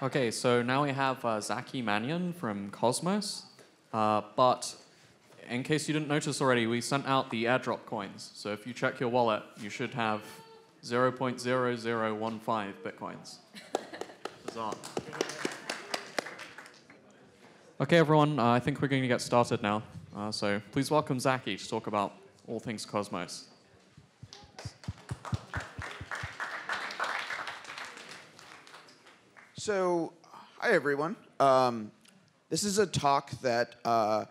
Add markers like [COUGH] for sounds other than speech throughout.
Okay, so now we have uh, Zaki Manian from Cosmos. Uh, but in case you didn't notice already, we sent out the airdrop coins. So if you check your wallet, you should have 0.0015 bitcoins. [LAUGHS] Bizarre. Okay, everyone, uh, I think we're going to get started now. Uh, so please welcome Zaki to talk about all things Cosmos. So, hi everyone. Um, this is a talk that uh,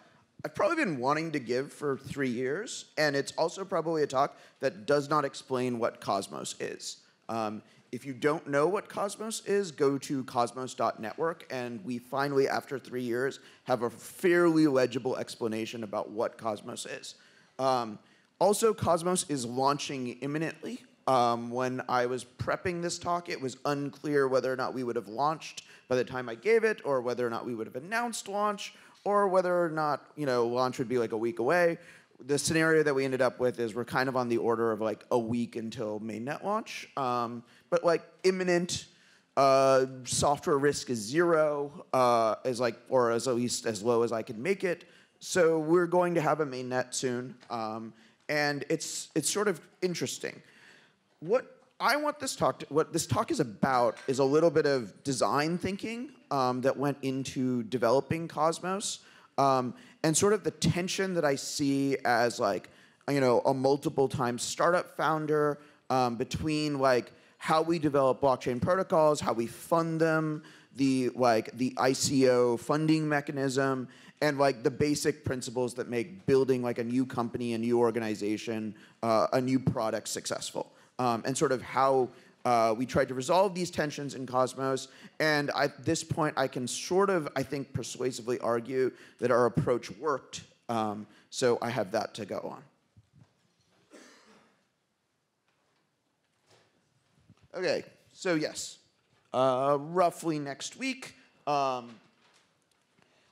I've probably been wanting to give for three years, and it's also probably a talk that does not explain what Cosmos is. Um, if you don't know what Cosmos is, go to cosmos.network, and we finally, after three years, have a fairly legible explanation about what Cosmos is. Um, also, Cosmos is launching imminently. Um, when I was prepping this talk, it was unclear whether or not we would have launched by the time I gave it, or whether or not we would have announced launch, or whether or not you know launch would be like a week away. The scenario that we ended up with is we're kind of on the order of like a week until mainnet launch, um, but like imminent. Uh, software risk is zero, uh, like, or as at least as low as I can make it. So we're going to have a mainnet soon, um, and it's it's sort of interesting what I want this talk to, what this talk is about is a little bit of design thinking um, that went into developing Cosmos um, and sort of the tension that I see as like you know a multiple time startup founder um, between like how we develop blockchain protocols, how we fund them, the like the ICO funding mechanism, and like the basic principles that make building like a new company, a new organization, uh, a new product successful um, and sort of how uh, we tried to resolve these tensions in Cosmos. And at this point, I can sort of, I think, persuasively argue that our approach worked. Um, so I have that to go on. Okay, so yes, uh, roughly next week, um,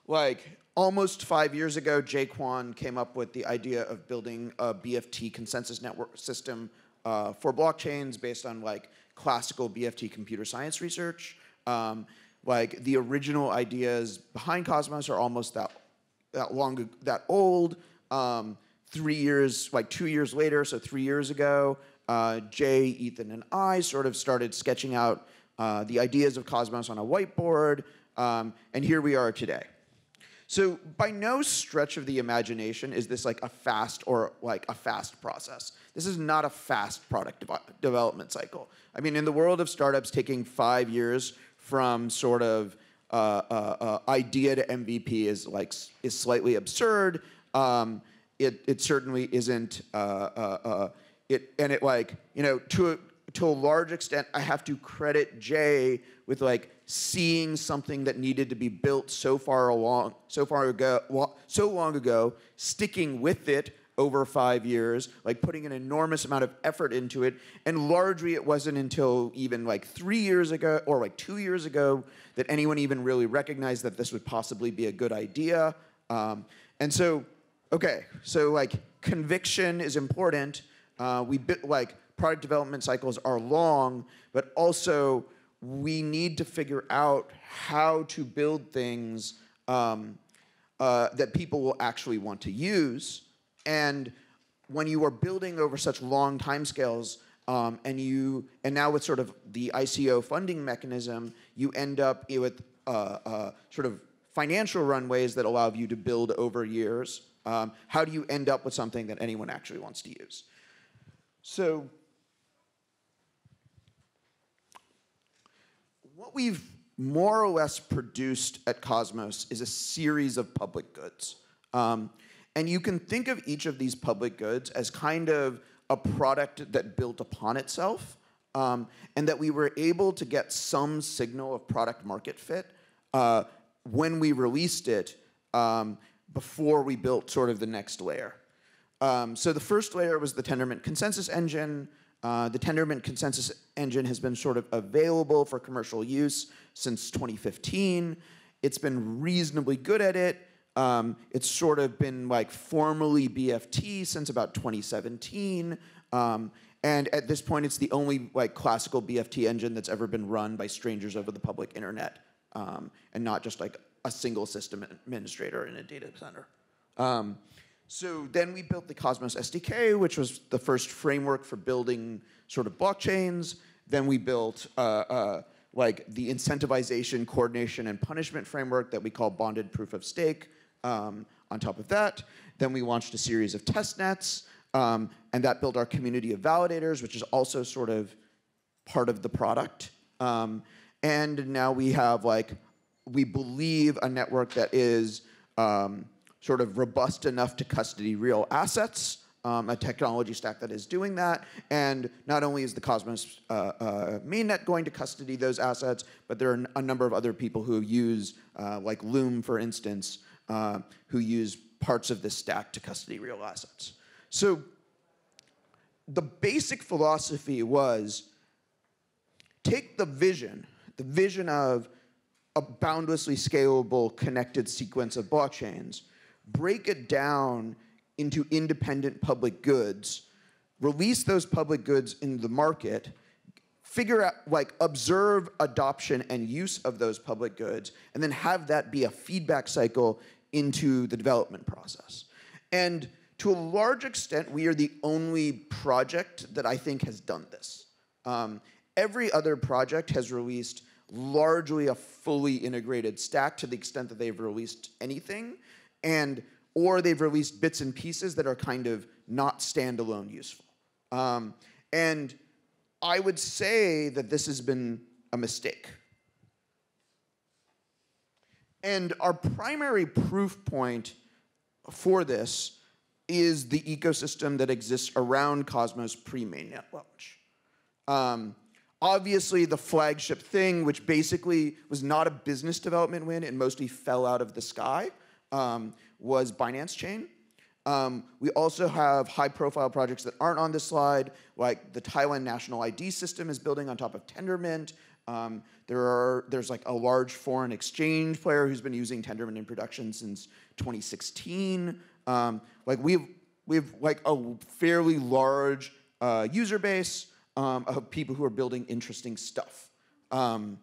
like almost five years ago, Jae Kwon came up with the idea of building a BFT consensus network system uh, for blockchains based on like classical BFT computer science research. Um, like the original ideas behind Cosmos are almost that that long that old. Um, three years, like two years later, so three years ago, uh, Jae, Ethan, and I sort of started sketching out uh, the ideas of Cosmos on a whiteboard, um, and here we are today. So by no stretch of the imagination is this like a fast or like a fast process. This is not a fast product de development cycle. I mean, in the world of startups, taking five years from sort of uh, uh, uh, idea to MVP is like is slightly absurd. Um, it it certainly isn't. Uh, uh, uh, it and it like you know to a, to a large extent, I have to credit Jae with like seeing something that needed to be built so far along, so far ago, so long ago, sticking with it over five years, like putting an enormous amount of effort into it. And largely, it wasn't until even like three years ago or like two years ago that anyone even really recognized that this would possibly be a good idea. Um, and so, okay, so like conviction is important. Uh, we bit like product development cycles are long, but also we need to figure out how to build things um, uh, that people will actually want to use. And when you are building over such long timescales, um, and you and now with sort of the ICO funding mechanism, you end up with uh, uh, sort of financial runways that allow you to build over years. Um, how do you end up with something that anyone actually wants to use? So what we've more or less produced at Cosmos is a series of public goods. Um, and you can think of each of these public goods as kind of a product that built upon itself, um, and that we were able to get some signal of product market fit uh, when we released it um, before we built sort of the next layer. Um, so the first layer was the Tendermint consensus engine. Uh, the Tendermint consensus engine has been sort of available for commercial use since 2015. It's been reasonably good at it. Um, it's sort of been like formally BFT since about 2017. Um, and at this point, it's the only like classical BFT engine that's ever been run by strangers over the public internet, um, and not just like a single system administrator in a data center. Um, so then we built the Cosmos SDK, which was the first framework for building sort of blockchains. Then we built uh, uh, like the incentivization, coordination, and punishment framework that we call bonded proof of stake. Um, on top of that, then we launched a series of test nets, um, and that built our community of validators, which is also sort of part of the product. Um, and now we have like, we believe a network that is um, sort of robust enough to custody real assets, um, a technology stack that is doing that. And not only is the Cosmos uh, uh, mainnet going to custody those assets, but there are a number of other people who use, uh, like Loom, for instance, uh, who use parts of this stack to custody real assets. So the basic philosophy was take the vision, the vision of a boundlessly scalable connected sequence of blockchains, break it down into independent public goods, release those public goods in the market, figure out, like, observe adoption and use of those public goods, and then have that be a feedback cycle into the development process. And to a large extent, we are the only project that I think has done this. Um, every other project has released largely a fully integrated stack to the extent that they've released anything, and or they've released bits and pieces that are kind of not standalone useful. Um, and I would say that this has been a mistake. And our primary proof point for this is the ecosystem that exists around Cosmos pre-mainnet launch. Um, obviously, the flagship thing, which basically was not a business development win and mostly fell out of the sky, um, was Binance Chain. Um, we also have high-profile projects that aren't on this slide, like the Thailand National ID system is building on top of Tendermint. Um, there are, there's like a large foreign exchange player who's been using Tendermint in production since 2016. Um, like we've, we've like a fairly large uh, user base um, of people who are building interesting stuff. Um,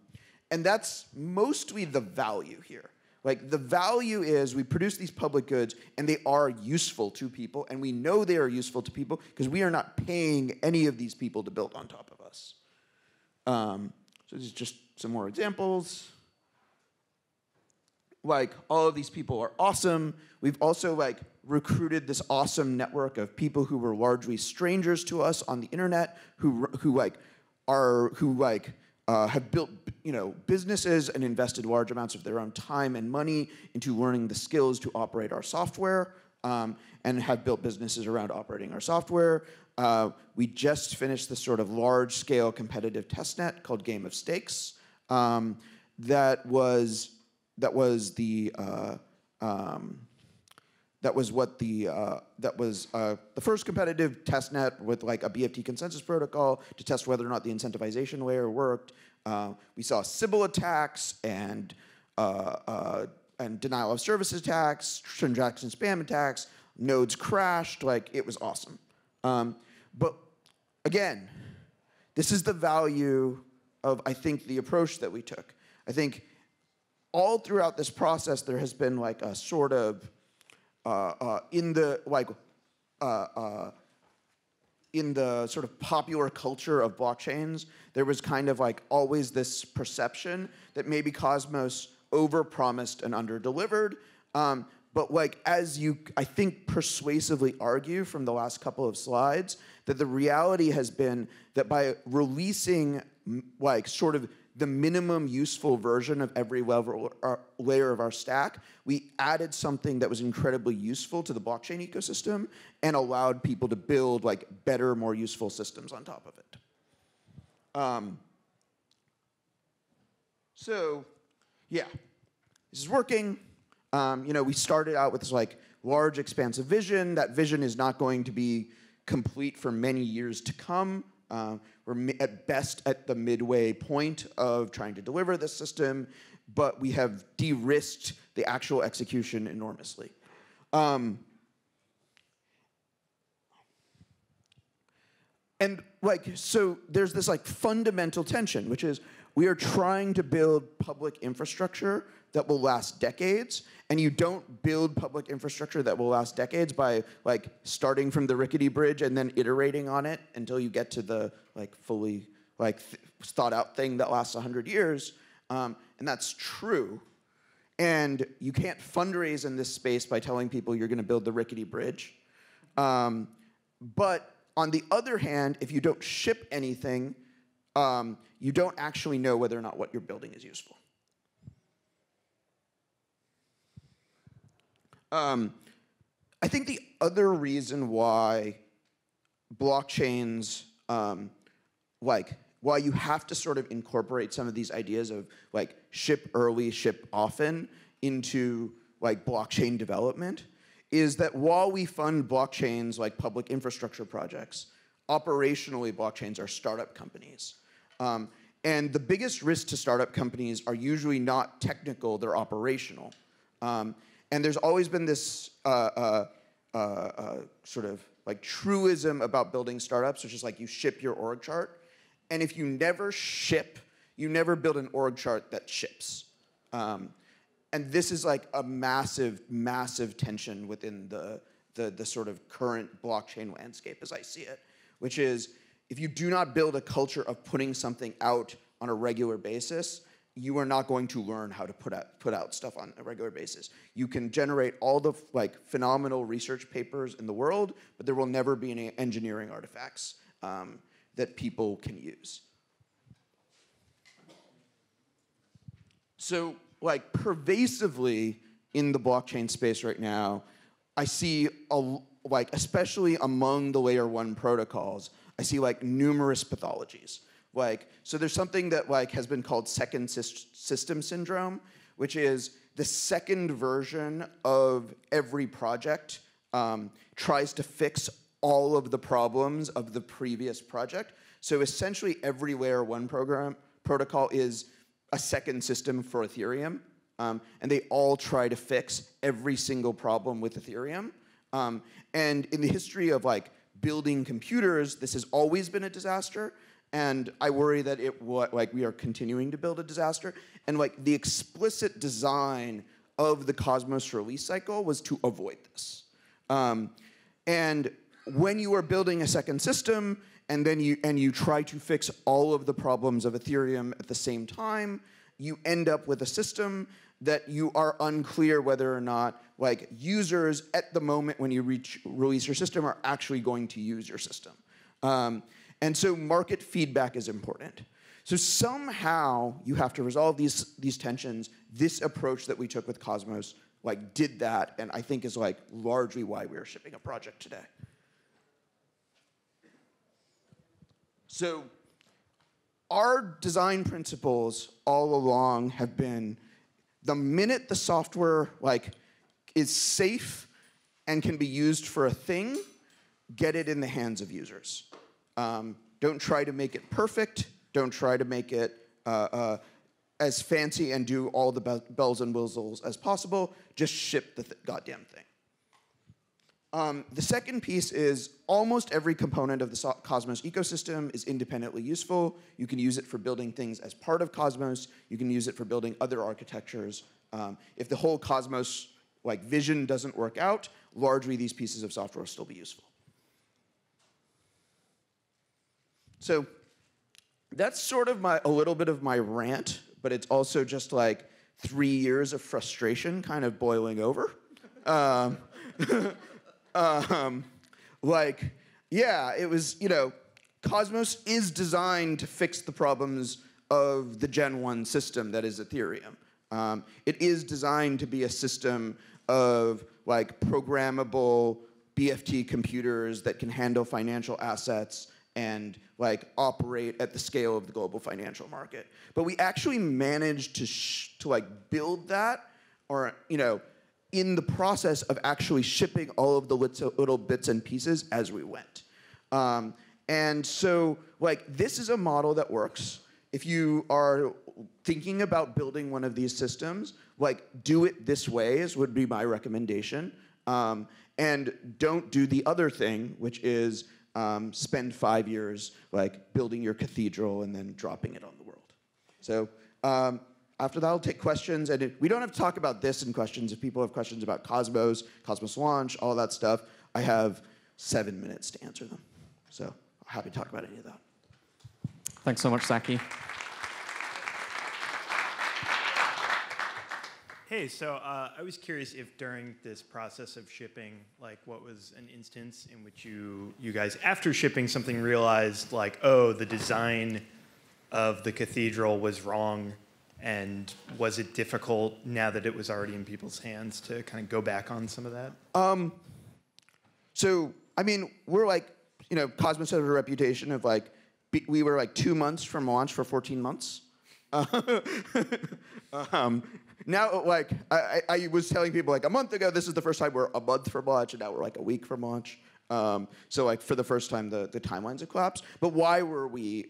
and that's mostly the value here. Like the value is we produce these public goods and they are useful to people and we know they are useful to people because we are not paying any of these people to build on top of us. Um, so this is just some more examples. Like all of these people are awesome. We've also like recruited this awesome network of people who were largely strangers to us on the internet, who who like are who like uh, have built you know businesses and invested large amounts of their own time and money into learning the skills to operate our software, um, and have built businesses around operating our software. Uh, we just finished this sort of large-scale competitive testnet called Game of Stakes. Um, that was that was the uh, um, that was what the uh, that was uh, the first competitive test net with like a BFT consensus protocol to test whether or not the incentivization layer worked. Uh, we saw Sybil attacks and uh, uh, and denial of service attacks, transaction spam attacks. Nodes crashed. Like it was awesome. Um, but again, this is the value of I think the approach that we took. I think all throughout this process there has been like a sort of uh, uh, in the like uh, uh, in the sort of popular culture of blockchains, there was kind of like always this perception that maybe Cosmos overpromised and underdelivered. Um, but like as you, I think, persuasively argue from the last couple of slides, that the reality has been that by releasing like sort of the minimum useful version of every level, layer of our stack, we added something that was incredibly useful to the blockchain ecosystem and allowed people to build like better, more useful systems on top of it. Um, so, yeah, this is working. Um, you know, we started out with this like large, expansive vision. That vision is not going to be complete for many years to come. Uh, we're at best at the midway point of trying to deliver this system, but we have de-risked the actual execution enormously. Um, and like so there's this like fundamental tension which is we are trying to build public infrastructure that will last decades and you don't build public infrastructure that will last decades by like starting from the rickety bridge and then iterating on it until you get to the like fully like th- thought out thing that lasts 100 years um, and that's true and you can't fundraise in this space by telling people you're going to build the rickety bridge um, but on the other hand, if you don't ship anything, um, you don't actually know whether or not what you're building is useful. Um, I think the other reason why blockchains, um, like, why you have to sort of incorporate some of these ideas of like ship early, ship often into like blockchain development is that while we fund blockchains like public infrastructure projects, operationally blockchains are startup companies. Um, and the biggest risk to startup companies are usually not technical, they're operational. Um, and there's always been this uh, uh, uh, uh sort of like truism about building startups, which is like you ship your org chart. And if you never ship, you never build an org chart that ships. Um, and this is like a massive, massive tension within the, the, the sort of current blockchain landscape as I see it, which is if you do not build a culture of putting something out on a regular basis, you are not going to learn how to put out, put out stuff on a regular basis. You can generate all the like phenomenal research papers in the world, but there will never be any engineering artifacts um, that people can use. So like pervasively in the blockchain space right now, I see a, like especially among the layer one protocols, I see like numerous pathologies. Like so, there's something that like has been called second system syndrome, which is the second version of every project um, tries to fix all of the problems of the previous project. So essentially, every layer one program protocol is a second system for Ethereum. Um, and they all try to fix every single problem with Ethereum. Um, and in the history of like building computers, this has always been a disaster. And I worry that it like we are continuing to build a disaster. And like the explicit design of the Cosmos release cycle was to avoid this. Um, and when you are building a second system, and then you and you try to fix all of the problems of Ethereum at the same time, you end up with a system that you are unclear whether or not like users at the moment when you reach, release your system are actually going to use your system. Um, and so market feedback is important. So somehow you have to resolve these, these tensions. This approach that we took with Cosmos like did that and I think is like largely why we are shipping a project today. So our design principles all along have been the minute the software like is safe and can be used for a thing, get it in the hands of users. Um, don't try to make it perfect. Don't try to make it uh, uh, as fancy and do all the bells and whistles as possible. Just ship the th goddamn thing. Um, the second piece is almost every component of the Cosmos ecosystem is independently useful. You can use it for building things as part of Cosmos. You can use it for building other architectures. Um, if the whole Cosmos like vision doesn't work out, largely these pieces of software will still be useful. So that's sort of my a little bit of my rant, but it's also just like three years of frustration kind of boiling over. Um, [LAUGHS] Um, like, yeah, it was, you know, Cosmos is designed to fix the problems of the Gen 1 system that is Ethereum. Um, it is designed to be a system of like programmable BFT computers that can handle financial assets and like operate at the scale of the global financial market. But we actually managed to to like build that or you know in the process of actually shipping all of the little bits and pieces as we went. Um, and so, like, this is a model that works. If you are thinking about building one of these systems, like, do it this way is would be my recommendation. Um, and don't do the other thing, which is um, spend five years like building your cathedral and then dropping it on the world. So um, after that, I'll take questions. And it, we don't have to talk about this in questions. If people have questions about Cosmos, Cosmos launch, all that stuff, I have seven minutes to answer them. So happy to talk about any of that. Thanks so much, Zaki. Hey, so uh, I was curious if during this process of shipping, like what was an instance in which you you guys, after shipping something, realized like, oh, the design of the cathedral was wrong, and was it difficult now that it was already in people's hands to kind of go back on some of that? Um, so I mean, we're like, you know, Cosmos has a reputation of like, we were like two months from launch for 14 months. [LAUGHS] um, now, like, I, I, was telling people like a month ago, this is the first time we're a month from launch, and now we're like a week from launch. Um, so like for the first time, the, the timelines have collapsed. But why were we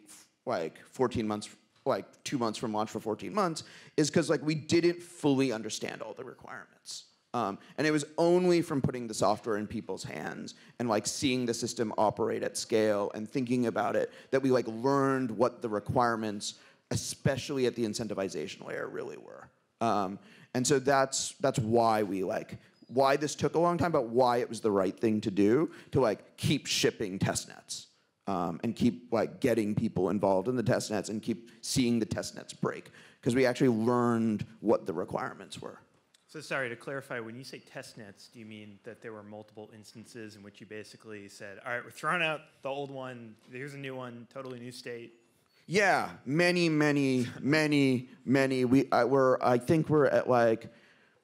like 14 months, like two months from launch for 14 months? Is because like we didn't fully understand all the requirements. Um, and it was only from putting the software in people's hands and like seeing the system operate at scale and thinking about it that we like learned what the requirements, especially at the incentivization layer, really were. Um, and so that's that's why we like why this took a long time, but why it was the right thing to do to like keep shipping test nets um, and keep like getting people involved in the test nets and keep seeing the test nets break because we actually learned what the requirements were. So sorry to clarify, when you say test nets, do you mean that there were multiple instances in which you basically said, all right, we're throwing out the old one, here's a new one, totally new state, yeah, many, many, many, many. We I, we're I think we're at like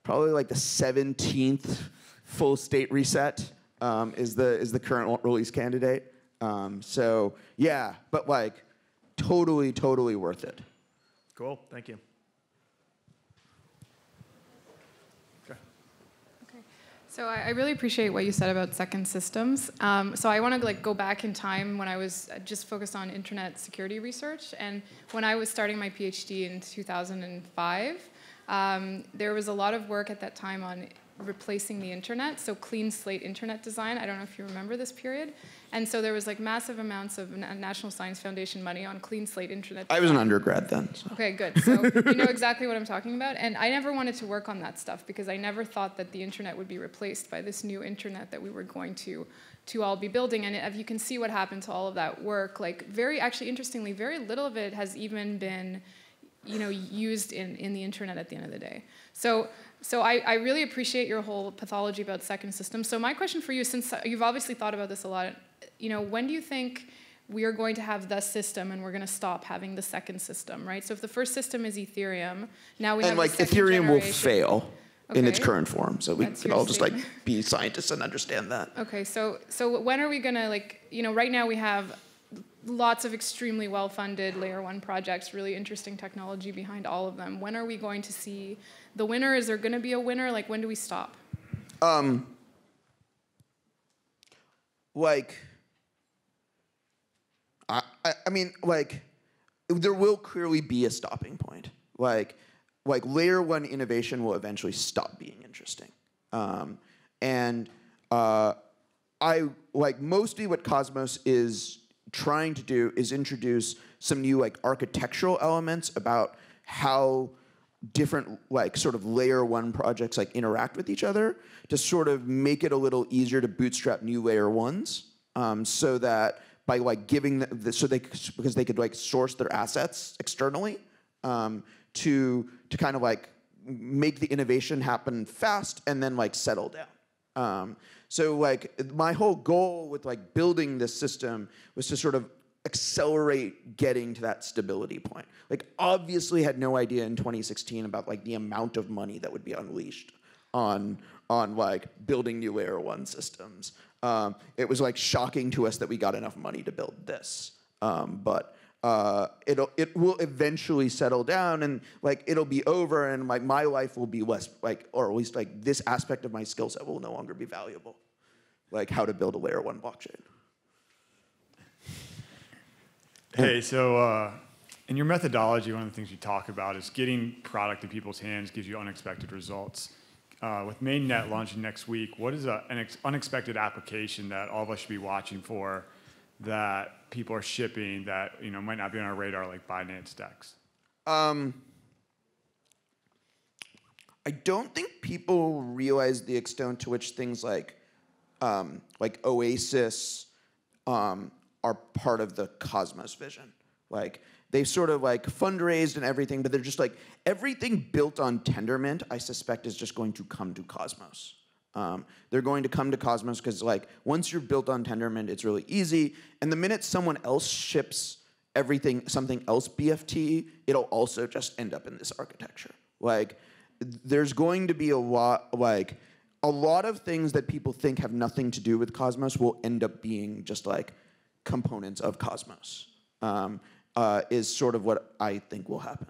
probably like the seventeenth full state reset um, is the is the current release candidate. Um, so yeah, but like totally, totally worth it. Cool. Thank you. So I, really appreciate what you said about second systems. Um, so I want to like go back in time when I was uh, just focused on internet security research, and when I was starting my PhD in 2005, um, there was a lot of work at that time on replacing the internet, so clean slate internet design. I don't know if you remember this period. And so there was like massive amounts of National Science Foundation money on clean slate internet. I was an undergrad then. So. Okay, good. So you know exactly what I'm talking about. And I never wanted to work on that stuff because I never thought that the internet would be replaced by this new internet that we were going to to all be building. And if you can see what happened to all of that work, like very actually interestingly, very little of it has even been you know used in, in the internet at the end of the day. So so I, I really appreciate your whole pathology about second systems. So my question for you, since you've obviously thought about this a lot, you know, when do you think we are going to have the system and we're going to stop having the second system, right? So if the first system is Ethereum, now we and have like Ethereum generation. will fail okay. in its current form. So we That's could all just like be scientists and understand that. Okay, so so when are we going to like you know right now we have lots of extremely well-funded layer one projects, really interesting technology behind all of them. When are we going to see the winner? Is there going to be a winner? Like when do we stop? Um, like I, I, mean, like, there will clearly be a stopping point. Like, like layer one innovation will eventually stop being interesting. Um, and uh, I like mostly what Cosmos is trying to do is introduce some new like architectural elements about how different like sort of layer one projects like interact with each other to sort of make it a little easier to bootstrap new layer ones um, so that by like giving the, the, so they because they could like source their assets externally um, to to kind of like make the innovation happen fast and then like settle down. Um, so like my whole goal with like building this system was to sort of accelerate getting to that stability point. Like obviously had no idea in 2016 about like the amount of money that would be unleashed on on like building new layer one systems. Um, it was like shocking to us that we got enough money to build this. Um, but uh, it'll it will eventually settle down and like it'll be over and like my life will be less like or at least like this aspect of my skill set will no longer be valuable, like how to build a layer one blockchain. Hey, so uh, in your methodology, one of the things you talk about is getting product in people's hands gives you unexpected results uh, with mainnet launching next week, what is a, an unexpected application that all of us should be watching for that people are shipping that you know might not be on our radar, like Binance Dex? Um, I don't think people realize the extent to which things like um, like Oasis um, are part of the Cosmos vision. Like they've sort of like fundraised and everything, but they're just like everything built on Tendermint. I suspect is just going to come to Cosmos. Um, they're going to come to Cosmos because like once you're built on Tendermint, it's really easy. And the minute someone else ships everything something else BFT, it'll also just end up in this architecture. Like there's going to be a lot like a lot of things that people think have nothing to do with Cosmos will end up being just like components of Cosmos. Um, uh, is sort of what I think will happen.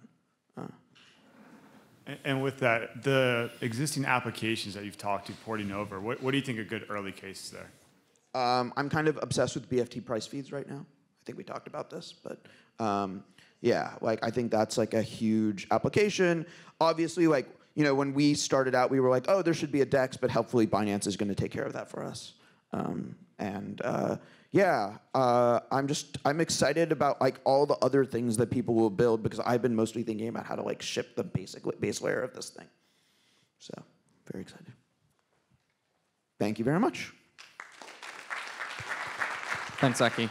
And, and with that, the existing applications that you've talked to porting over, what, what do you think are good early cases there? Um, I'm kind of obsessed with BFT price feeds right now. I think we talked about this, but um, yeah, like I think that's like a huge application. Obviously, like you know, when we started out, we were like, oh, there should be a DEX, but helpfully Binance is going to take care of that for us. Um, and uh, yeah, uh, I'm just I'm excited about like all the other things that people will build because I've been mostly thinking about how to like ship the basic base layer of this thing. So very excited. Thank you very much. Thanks, Zaki.